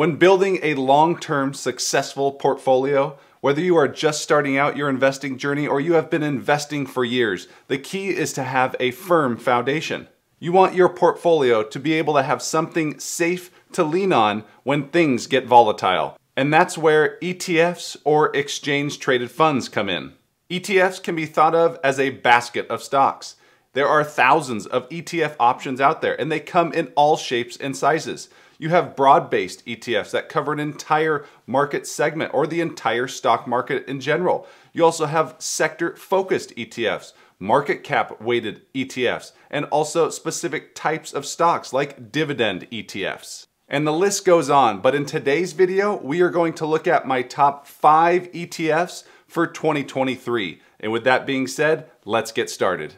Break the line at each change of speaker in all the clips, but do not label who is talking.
When building a long-term successful portfolio, whether you are just starting out your investing journey or you have been investing for years, the key is to have a firm foundation. You want your portfolio to be able to have something safe to lean on when things get volatile. And that's where ETFs or exchange traded funds come in. ETFs can be thought of as a basket of stocks. There are thousands of ETF options out there and they come in all shapes and sizes. You have broad-based ETFs that cover an entire market segment or the entire stock market in general. You also have sector-focused ETFs, market cap weighted ETFs, and also specific types of stocks like dividend ETFs. And the list goes on, but in today's video, we are going to look at my top five ETFs for 2023. And with that being said, let's get started.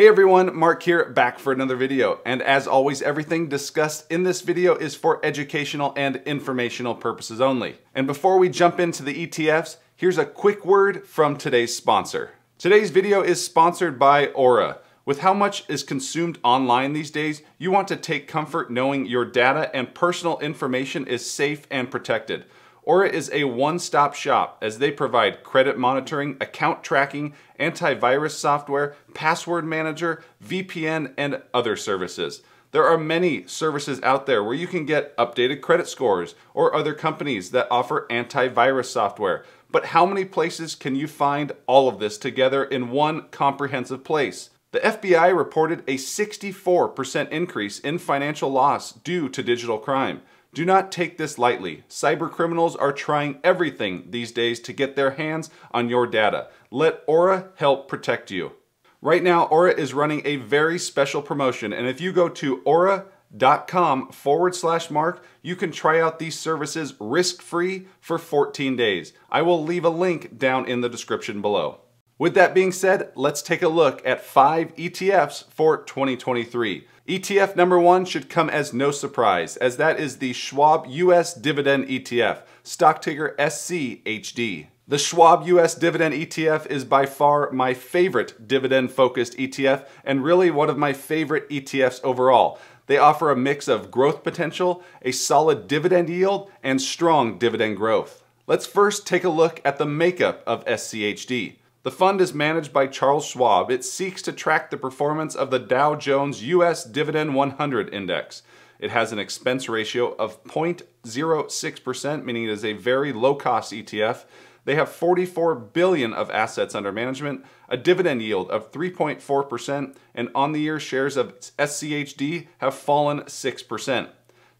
Hey everyone, Mark here, back for another video. And as always, everything discussed in this video is for educational and informational purposes only. And before we jump into the ETFs, here's a quick word from today's sponsor. Today's video is sponsored by Aura. With how much is consumed online these days, you want to take comfort knowing your data and personal information is safe and protected. Aura is a one-stop shop as they provide credit monitoring, account tracking, antivirus software, password manager, VPN, and other services. There are many services out there where you can get updated credit scores or other companies that offer antivirus software. But how many places can you find all of this together in one comprehensive place? The FBI reported a 64% increase in financial loss due to digital crime. Do not take this lightly. Cyber criminals are trying everything these days to get their hands on your data. Let Aura help protect you. Right now, Aura is running a very special promotion, and if you go to aura.com forward slash mark, you can try out these services risk-free for 14 days. I will leave a link down in the description below. With that being said, let's take a look at five ETFs for 2023. ETF number one should come as no surprise, as that is the Schwab US Dividend ETF, stock ticker SCHD. The Schwab US Dividend ETF is by far my favorite dividend focused ETF and really one of my favorite ETFs overall. They offer a mix of growth potential, a solid dividend yield, and strong dividend growth. Let's first take a look at the makeup of SCHD. The fund is managed by Charles Schwab. It seeks to track the performance of the Dow Jones US Dividend 100 Index. It has an expense ratio of 0.06%, meaning it is a very low-cost ETF. They have 44 billion of assets under management, a dividend yield of 3.4%, and on the year shares of SCHD have fallen 6%.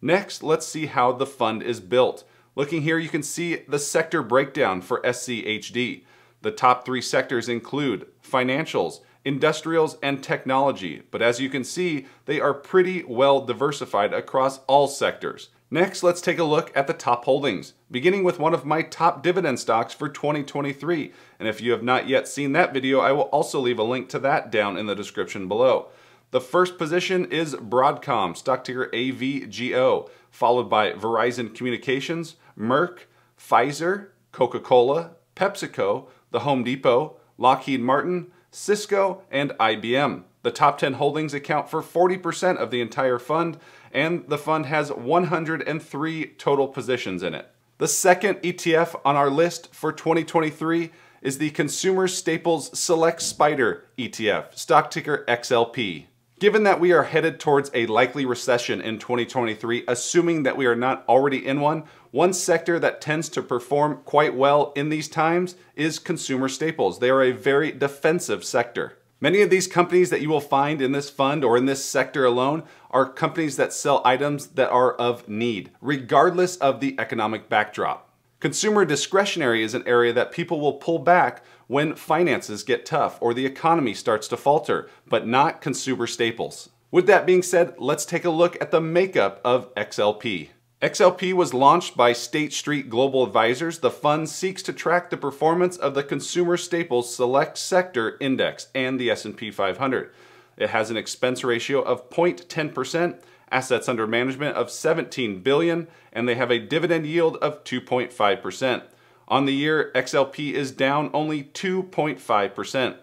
Next, let's see how the fund is built. Looking here, you can see the sector breakdown for SCHD. The top three sectors include financials, industrials, and technology, but as you can see, they are pretty well diversified across all sectors. Next, let's take a look at the top holdings, beginning with one of my top dividend stocks for 2023. And if you have not yet seen that video, I will also leave a link to that down in the description below. The first position is Broadcom, stock ticker AVGO, followed by Verizon Communications, Merck, Pfizer, Coca-Cola, PepsiCo, the Home Depot, Lockheed Martin, Cisco, and IBM. The top 10 holdings account for 40% of the entire fund, and the fund has 103 total positions in it. The second ETF on our list for 2023 is the Consumer Staples Select Spider ETF, stock ticker XLP. Given that we are headed towards a likely recession in 2023, assuming that we are not already in one, one sector that tends to perform quite well in these times is consumer staples. They are a very defensive sector. Many of these companies that you will find in this fund or in this sector alone are companies that sell items that are of need, regardless of the economic backdrop. Consumer discretionary is an area that people will pull back when finances get tough or the economy starts to falter, but not consumer staples. With that being said, let's take a look at the makeup of XLP. XLP was launched by State Street Global Advisors. The fund seeks to track the performance of the Consumer Staples Select Sector Index and the S&P 500. It has an expense ratio of 0.10%, assets under management of 17 billion, and they have a dividend yield of 2.5%. On the year, XLP is down only 2.5%.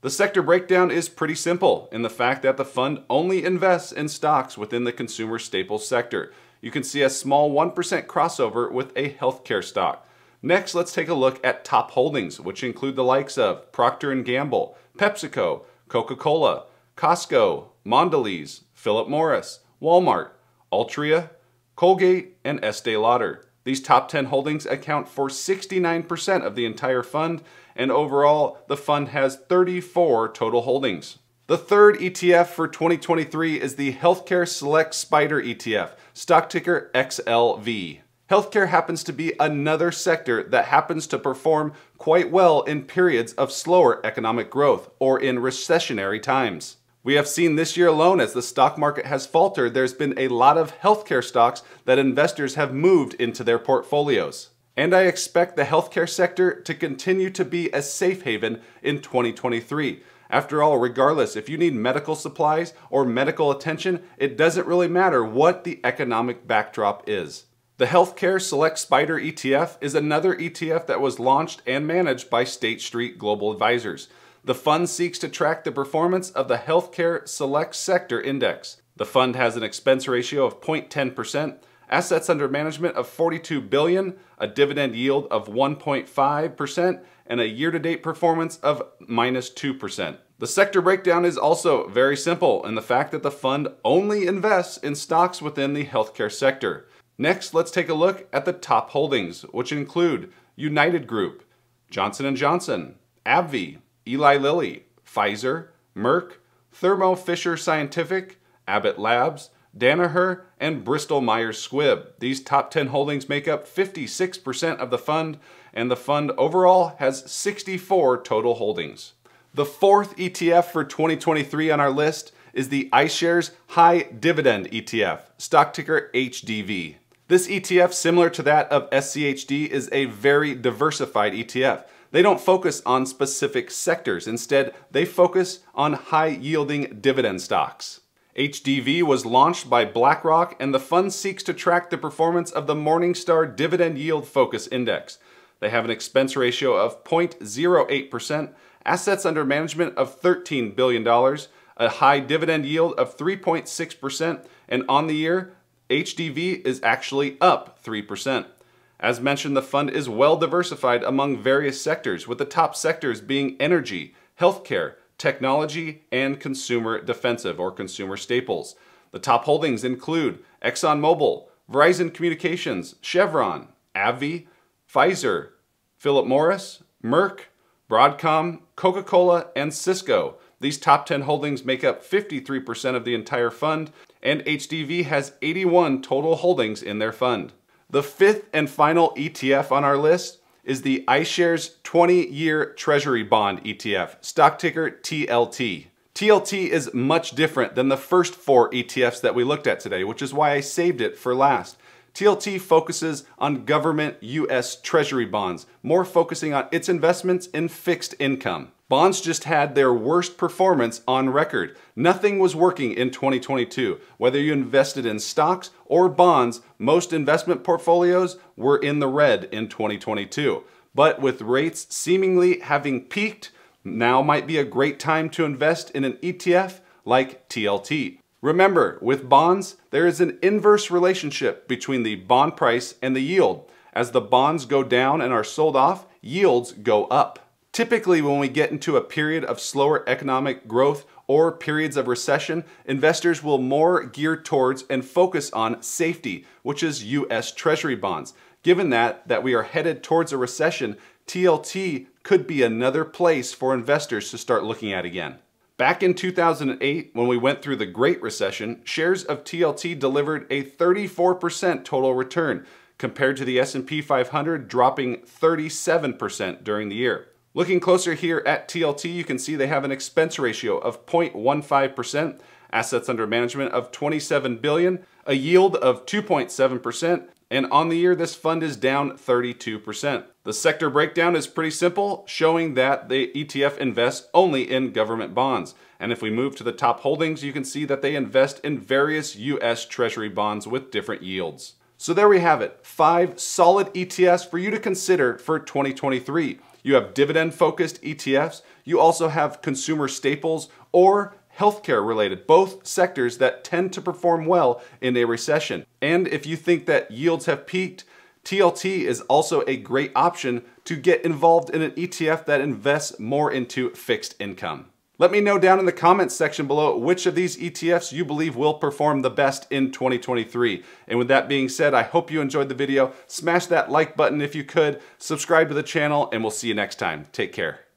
The sector breakdown is pretty simple in the fact that the fund only invests in stocks within the consumer staples sector. You can see a small 1% crossover with a healthcare stock. Next, let's take a look at top holdings, which include the likes of Procter & Gamble, PepsiCo, Coca-Cola, Costco, Mondelez, Philip Morris, Walmart, Altria, Colgate, and Estee Lauder. These top 10 holdings account for 69% of the entire fund, and overall, the fund has 34 total holdings. The third ETF for 2023 is the Healthcare Select Spider ETF, stock ticker XLV. Healthcare happens to be another sector that happens to perform quite well in periods of slower economic growth or in recessionary times. We have seen this year alone as the stock market has faltered, there's been a lot of healthcare stocks that investors have moved into their portfolios. And I expect the healthcare sector to continue to be a safe haven in 2023. After all, regardless if you need medical supplies or medical attention, it doesn't really matter what the economic backdrop is. The Healthcare Select Spider ETF is another ETF that was launched and managed by State Street Global Advisors. The fund seeks to track the performance of the Healthcare Select Sector Index. The fund has an expense ratio of 0.10%, assets under management of 42 billion, a dividend yield of 1.5%, and a year-to-date performance of minus 2%. The sector breakdown is also very simple in the fact that the fund only invests in stocks within the healthcare sector. Next, let's take a look at the top holdings, which include United Group, Johnson & Johnson, AbbVie, Eli Lilly, Pfizer, Merck, Thermo Fisher Scientific, Abbott Labs, Danaher, and Bristol Myers Squibb. These top 10 holdings make up 56% of the fund, and the fund overall has 64 total holdings. The fourth ETF for 2023 on our list is the iShares High Dividend ETF, stock ticker HDV. This ETF, similar to that of SCHD, is a very diversified ETF. They don't focus on specific sectors. Instead, they focus on high yielding dividend stocks. HDV was launched by BlackRock and the fund seeks to track the performance of the Morningstar Dividend Yield Focus Index. They have an expense ratio of 0.08%, assets under management of $13 billion, a high dividend yield of 3.6%, and on the year, HDV is actually up 3%. As mentioned, the fund is well diversified among various sectors, with the top sectors being energy, healthcare, technology, and consumer defensive or consumer staples. The top holdings include ExxonMobil, Verizon Communications, Chevron, AbbVie, Pfizer, Philip Morris, Merck, Broadcom, Coca-Cola, and Cisco. These top 10 holdings make up 53% of the entire fund, and HDV has 81 total holdings in their fund. The fifth and final ETF on our list is the iShares 20-year Treasury Bond ETF, stock ticker TLT. TLT is much different than the first four ETFs that we looked at today, which is why I saved it for last. TLT focuses on government US Treasury bonds, more focusing on its investments in fixed income. Bonds just had their worst performance on record. Nothing was working in 2022. Whether you invested in stocks or bonds, most investment portfolios were in the red in 2022. But with rates seemingly having peaked, now might be a great time to invest in an ETF like TLT. Remember, with bonds, there is an inverse relationship between the bond price and the yield. As the bonds go down and are sold off, yields go up. Typically, when we get into a period of slower economic growth or periods of recession, investors will more gear towards and focus on safety, which is US Treasury bonds. Given that, that we are headed towards a recession, TLT could be another place for investors to start looking at again. Back in 2008, when we went through the Great Recession, shares of TLT delivered a 34% total return, compared to the S&P 500 dropping 37% during the year. Looking closer here at TLT, you can see they have an expense ratio of 0.15%, assets under management of 27 billion, a yield of 2.7%, and on the year this fund is down 32%. The sector breakdown is pretty simple, showing that the ETF invests only in government bonds. And if we move to the top holdings, you can see that they invest in various US Treasury bonds with different yields. So there we have it, five solid ETFs for you to consider for 2023. You have dividend focused ETFs, You also have consumer staples or healthcare related, both sectors that tend to perform well in a recession. And if you think that yields have peaked, TLT is also a great option to get involved in an ETF that invests more into fixed income. Let me know down in the comments section below which of these ETFs you believe will perform the best in 2023. And with that being said, I hope you enjoyed the video. Smash that like button if you could, subscribe to the channel, and we'll see you next time. Take care.